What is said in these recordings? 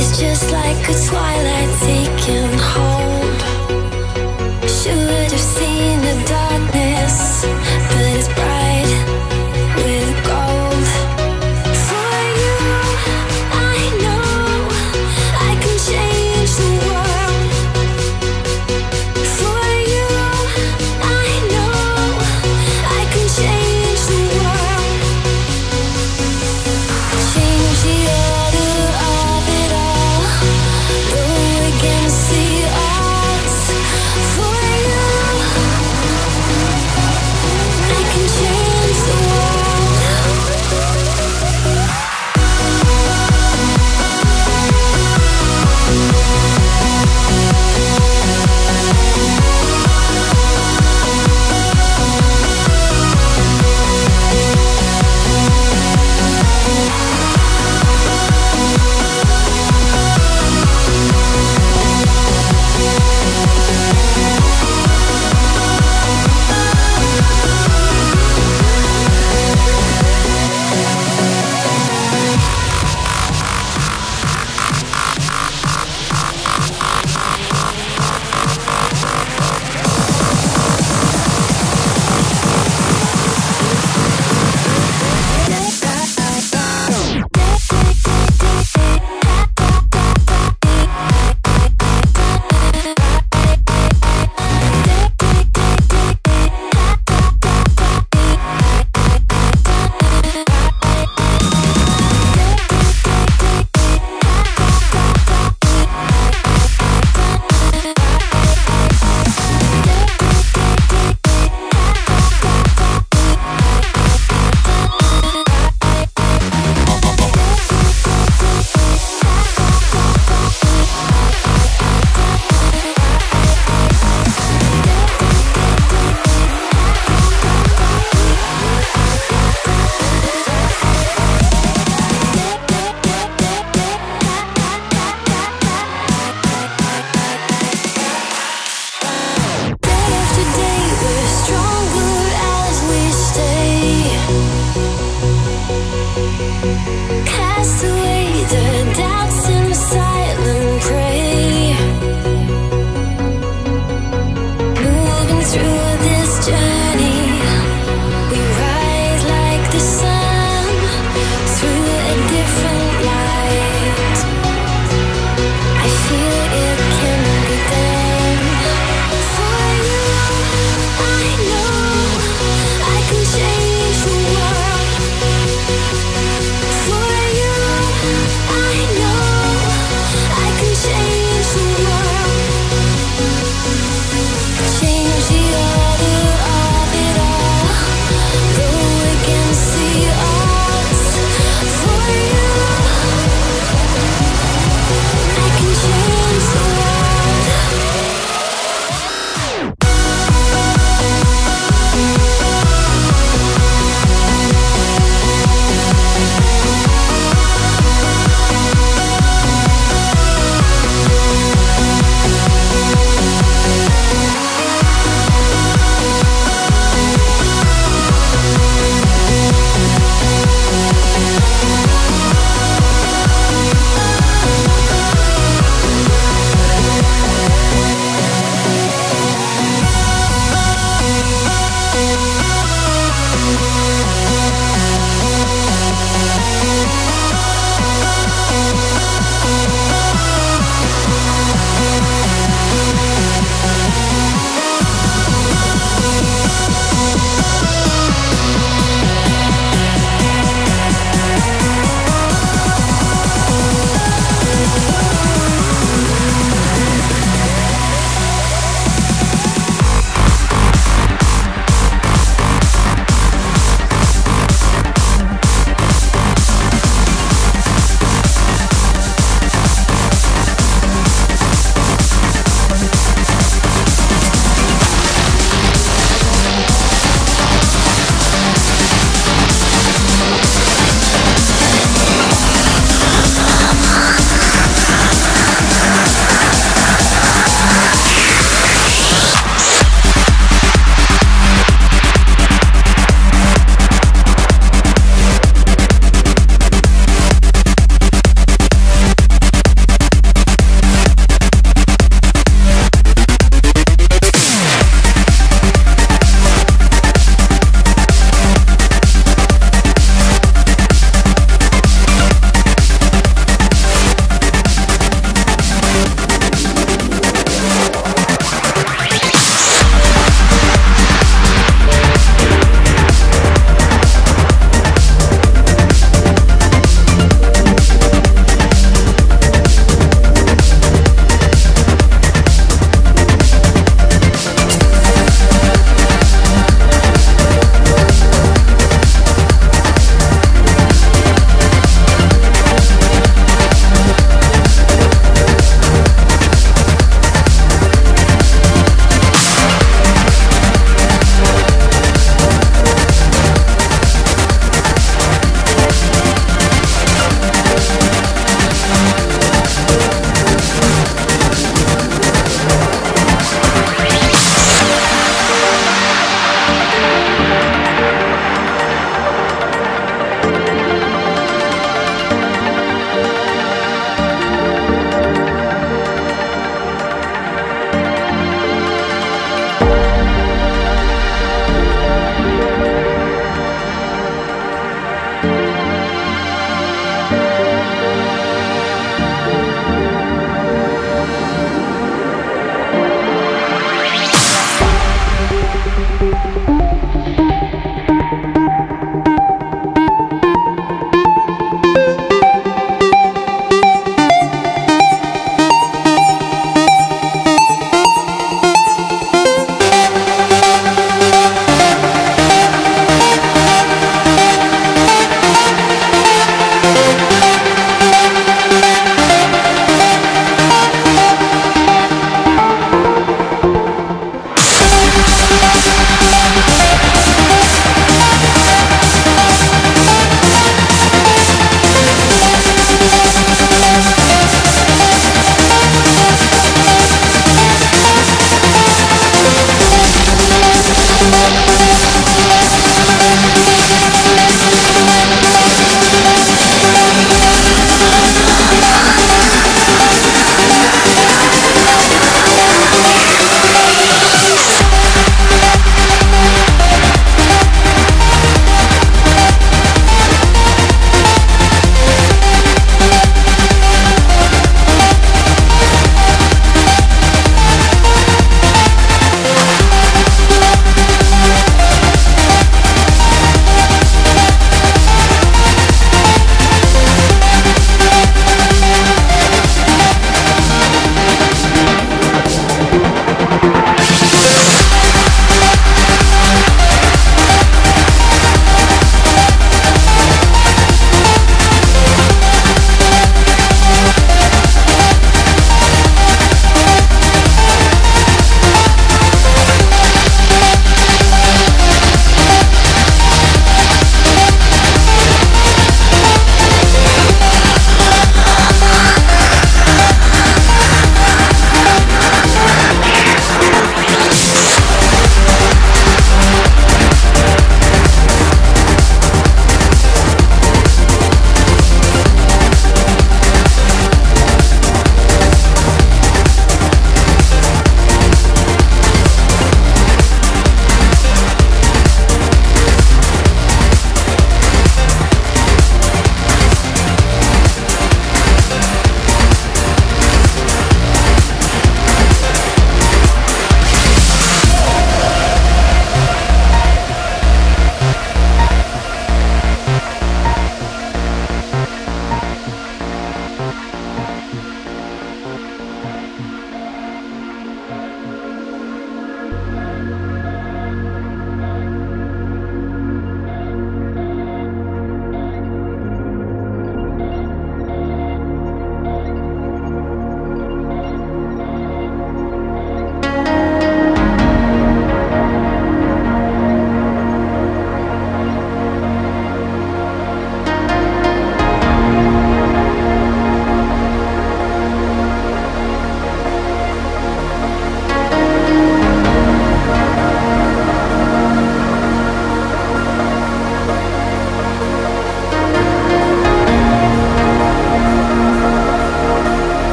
It's just like a twilight taking hold. Should have seen the darkness.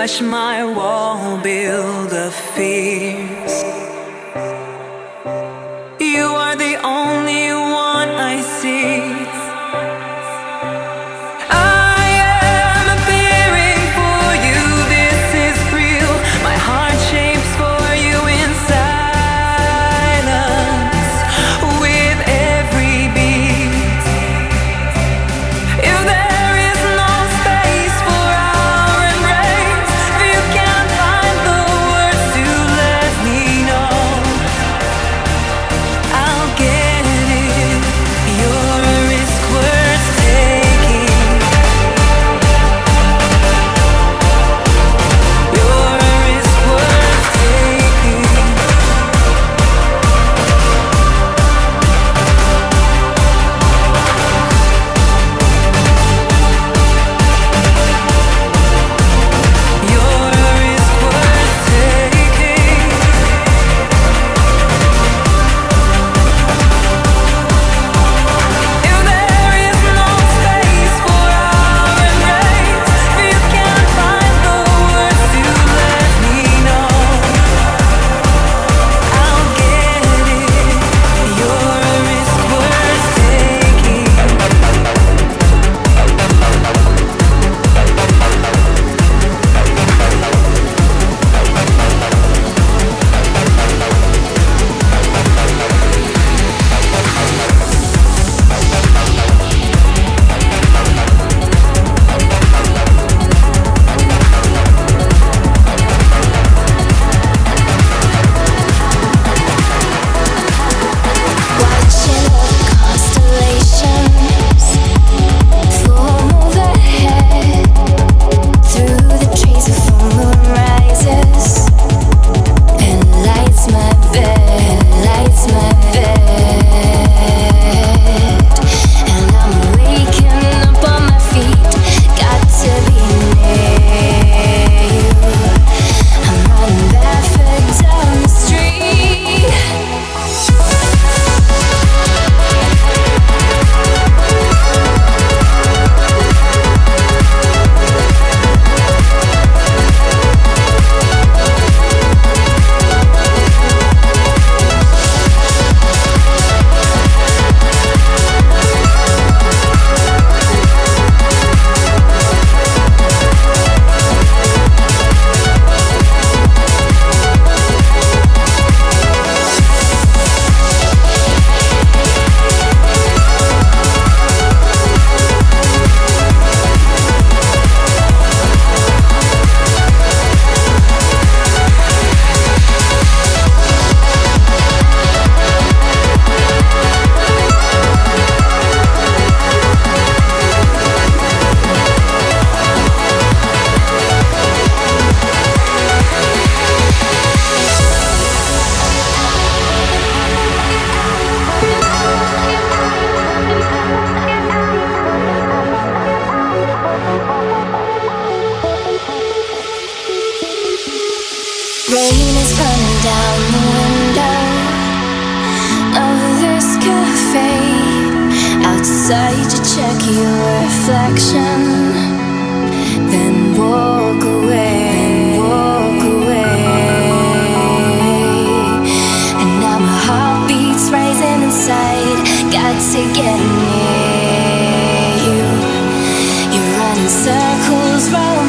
Rush my wall, build a fears. You are the only one I see. slow